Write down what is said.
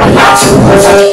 I got to